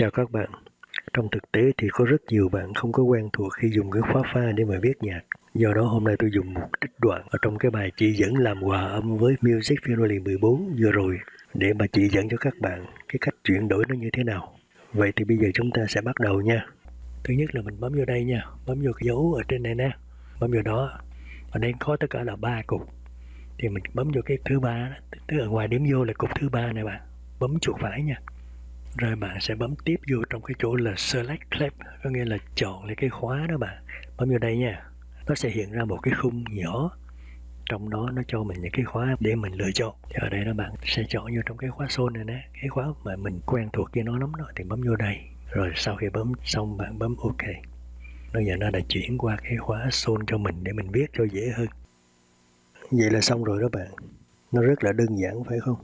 Chào các bạn. Trong thực tế thì có rất nhiều bạn không có quen thuộc khi dùng cái khóa pha để mà viết nhạc. Do đó hôm nay tôi dùng một trích đoạn ở trong cái bài chỉ dẫn làm hòa âm với Music Finale 14 vừa rồi để mà chỉ dẫn cho các bạn cái cách chuyển đổi nó như thế nào. Vậy thì bây giờ chúng ta sẽ bắt đầu nha. Thứ nhất là mình bấm vô đây nha, bấm vô cái dấu ở trên này nè, bấm vô đó. Và đây có tất cả là ba cục. Thì mình bấm vô cái thứ ba, tức ở ngoài điểm vô là cục thứ ba này bạn. Bấm chuột phải nha rồi bạn sẽ bấm tiếp vô trong cái chỗ là select clip, có nghĩa là chọn lấy cái khóa đó bạn. Bấm vô đây nha. Nó sẽ hiện ra một cái khung nhỏ. Trong đó nó cho mình những cái khóa để mình lựa chọn. Thì ở đây đó bạn sẽ chọn vô trong cái khóa sol này nè. Cái khóa mà mình quen thuộc với nó lắm đó, thì bấm vô đây. Rồi sau khi bấm xong, bạn bấm ok. Bây giờ nó đã chuyển qua cái khóa sol cho mình để mình viết cho dễ hơn. Vậy là xong rồi đó bạn. Nó rất là đơn giản, phải không?